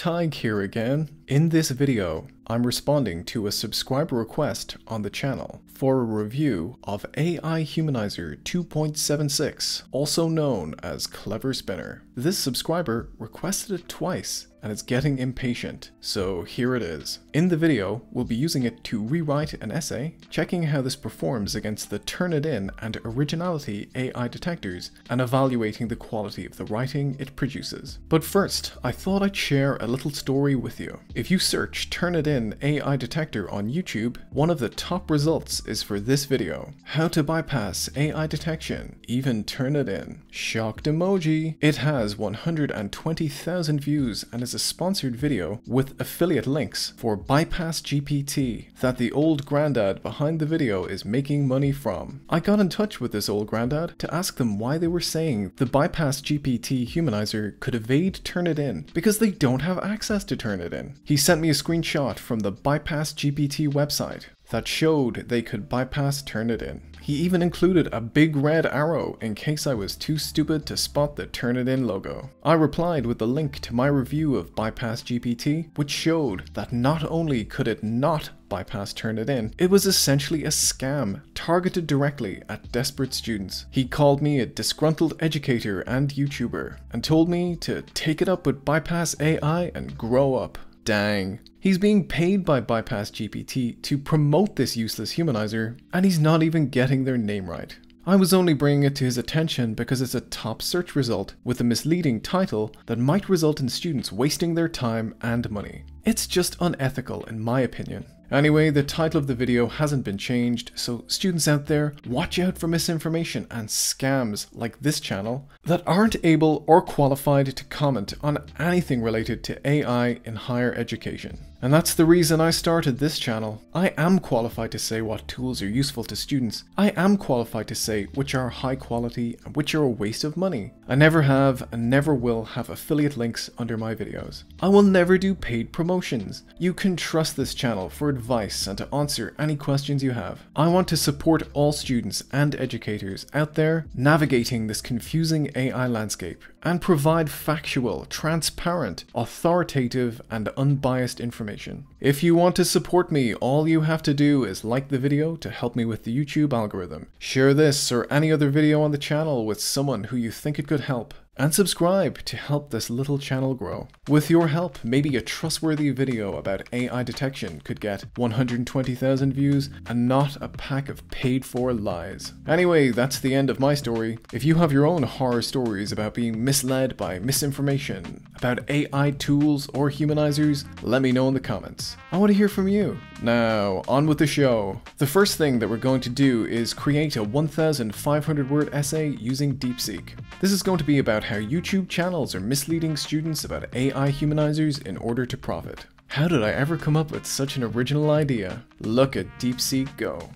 Tadhg here again. In this video, I'm responding to a subscriber request on the channel for a review of AI Humanizer 2.76, also known as Clever Spinner. This subscriber requested it twice and it's getting impatient, so here it is. In the video, we'll be using it to rewrite an essay, checking how this performs against the Turnitin and Originality AI detectors, and evaluating the quality of the writing it produces. But first, I thought I'd share a little story with you. If you search Turnitin AI detector on YouTube, one of the top results is for this video. How to bypass AI detection, even Turnitin. Shocked emoji. It has 120,000 views and is is a sponsored video with affiliate links for Bypass GPT that the old granddad behind the video is making money from. I got in touch with this old granddad to ask them why they were saying the Bypass GPT humanizer could evade Turnitin because they don't have access to Turnitin. He sent me a screenshot from the Bypass GPT website that showed they could bypass Turnitin. He even included a big red arrow in case I was too stupid to spot the Turnitin logo. I replied with the link to my review of Bypass GPT, which showed that not only could it not bypass Turnitin, it was essentially a scam targeted directly at desperate students. He called me a disgruntled educator and YouTuber and told me to take it up with Bypass AI and grow up. Dang. He's being paid by Bypass GPT to promote this useless humanizer, and he's not even getting their name right. I was only bringing it to his attention because it's a top search result with a misleading title that might result in students wasting their time and money. It's just unethical in my opinion. Anyway, the title of the video hasn't been changed, so students out there, watch out for misinformation and scams like this channel that aren't able or qualified to comment on anything related to AI in higher education. And that's the reason I started this channel. I am qualified to say what tools are useful to students. I am qualified to say which are high quality and which are a waste of money. I never have and never will have affiliate links under my videos. I will never do paid promotions. You can trust this channel for advice and to answer any questions you have. I want to support all students and educators out there navigating this confusing AI landscape and provide factual, transparent, authoritative, and unbiased information. If you want to support me, all you have to do is like the video to help me with the YouTube algorithm. Share this or any other video on the channel with someone who you think it could help and subscribe to help this little channel grow. With your help, maybe a trustworthy video about AI detection could get 120,000 views and not a pack of paid for lies. Anyway, that's the end of my story. If you have your own horror stories about being misled by misinformation, about AI tools or humanizers, let me know in the comments. I want to hear from you. Now, on with the show. The first thing that we're going to do is create a 1500 word essay using DeepSeek. This is going to be about how YouTube channels are misleading students about AI humanizers in order to profit. How did I ever come up with such an original idea? Look at DeepSeek go.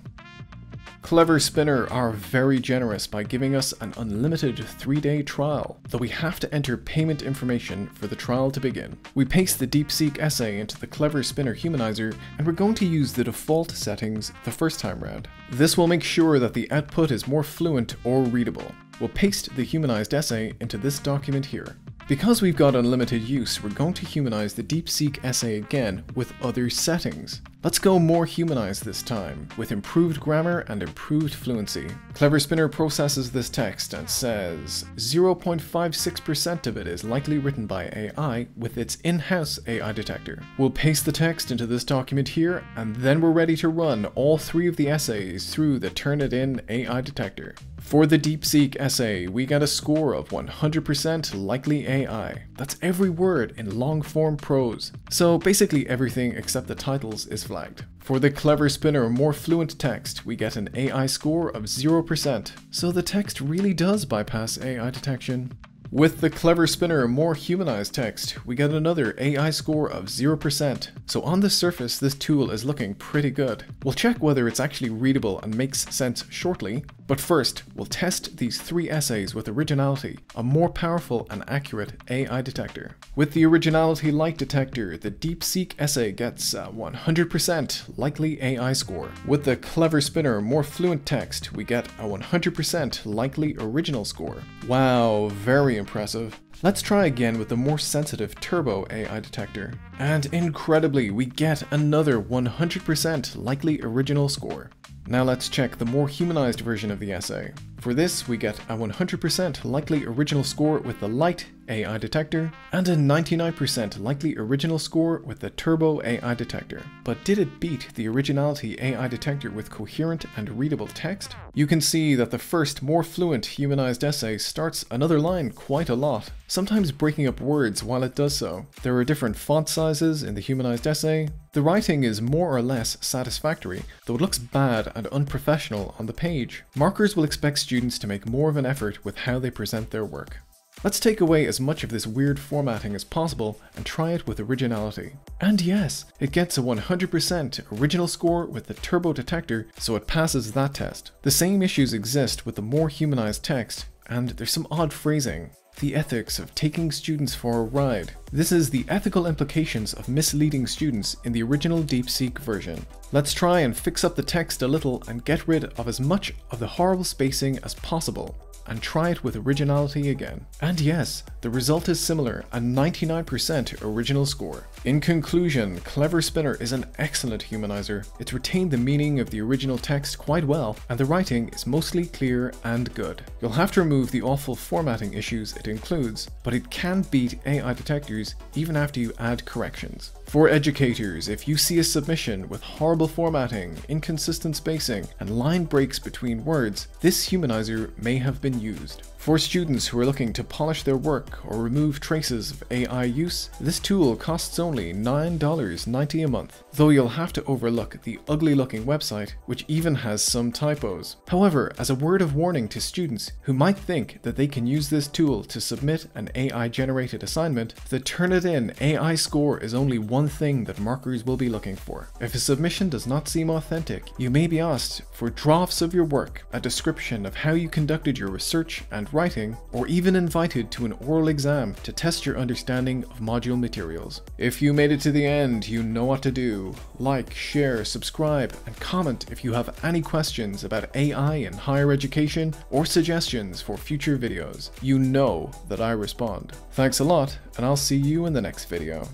Clever Spinner are very generous by giving us an unlimited 3-day trial, though we have to enter payment information for the trial to begin. We paste the DeepSeek essay into the Clever Spinner humanizer, and we're going to use the default settings the first time round. This will make sure that the output is more fluent or readable. We'll paste the humanized essay into this document here. Because we've got unlimited use, we're going to humanize the DeepSeek essay again with other settings. Let's go more humanized this time, with improved grammar and improved fluency. Clever Spinner processes this text and says 0.56% of it is likely written by AI with its in-house AI detector. We'll paste the text into this document here, and then we're ready to run all three of the essays through the Turnitin AI detector. For the DeepSeek essay, we got a score of 100% likely AI. That's every word in long form prose. So basically everything except the titles is flagged. For the Clever Spinner more fluent text, we get an AI score of 0%. So the text really does bypass AI detection. With the Clever Spinner more humanized text, we get another AI score of 0%, so on the surface this tool is looking pretty good. We'll check whether it's actually readable and makes sense shortly, But first, we'll test these three essays with Originality, a more powerful and accurate AI detector. With the Originality Light Detector, the DeepSeek essay gets a 100% likely AI score. With the Clever Spinner More Fluent Text, we get a 100% likely original score. Wow, very impressive. Let's try again with the more sensitive Turbo AI detector. And incredibly, we get another 100% likely original score. Now let's check the more humanized version of the essay. For this, we get a 100% likely original score with the light AI detector and a 99% likely original score with the turbo AI detector. But did it beat the originality AI detector with coherent and readable text? You can see that the first more fluent humanized essay starts another line quite a lot, sometimes breaking up words while it does so. There are different font sizes in the humanized essay. The writing is more or less satisfactory, though it looks bad and unprofessional on the page. Markers will expect students to make more of an effort with how they present their work. Let's take away as much of this weird formatting as possible and try it with originality. And yes, it gets a 100% original score with the turbo detector, so it passes that test. The same issues exist with the more humanized text, and there's some odd phrasing. The ethics of taking students for a ride. This is the ethical implications of misleading students in the original DeepSeek version. Let's try and fix up the text a little and get rid of as much of the horrible spacing as possible and try it with originality again. And yes, the result is similar, a 99% original score. In conclusion, Clever Spinner is an excellent humanizer. It's retained the meaning of the original text quite well, and the writing is mostly clear and good. You'll have to remove the awful formatting issues it includes, but it can beat AI detectors even after you add corrections. For educators, if you see a submission with horrible formatting, inconsistent spacing, and line breaks between words, this humanizer may have been used. For students who are looking to polish their work or remove traces of AI use, this tool costs only $9.90 a month, though you'll have to overlook the ugly looking website, which even has some typos. However, as a word of warning to students who might think that they can use this tool to submit an AI generated assignment, the Turnitin AI score is only one thing that markers will be looking for. If a submission does not seem authentic, you may be asked for drafts of your work, a description of how you conducted your research and writing, or even invited to an oral exam to test your understanding of module materials. If you made it to the end, you know what to do. Like, share, subscribe, and comment if you have any questions about AI in higher education or suggestions for future videos. You know that I respond. Thanks a lot, and I'll see you in the next video.